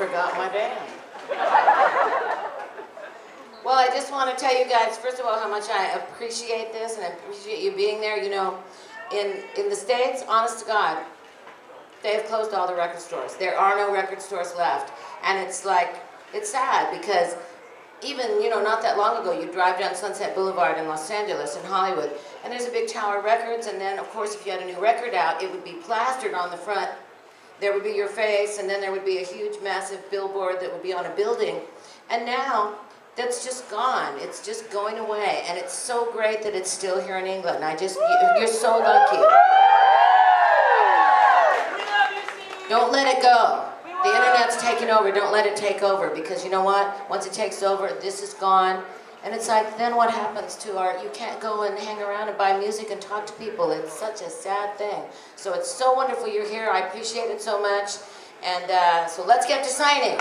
my band. well, I just want to tell you guys, first of all, how much I appreciate this and I appreciate you being there. You know, in, in the States, honest to God, they have closed all the record stores. There are no record stores left. And it's like, it's sad because even, you know, not that long ago, you drive down Sunset Boulevard in Los Angeles, in Hollywood, and there's a big Tower Records, and then, of course, if you had a new record out, it would be plastered on the front. There would be your face, and then there would be a huge, massive billboard that would be on a building. And now, that's just gone. It's just going away, and it's so great that it's still here in England. I just, you're so lucky. Don't let it go. The internet's taking over. Don't let it take over because you know what? Once it takes over, this is gone. And it's like, then what happens to our, you can't go and hang around and buy music and talk to people. It's such a sad thing. So it's so wonderful you're here. I appreciate it so much. And uh, so let's get to signing.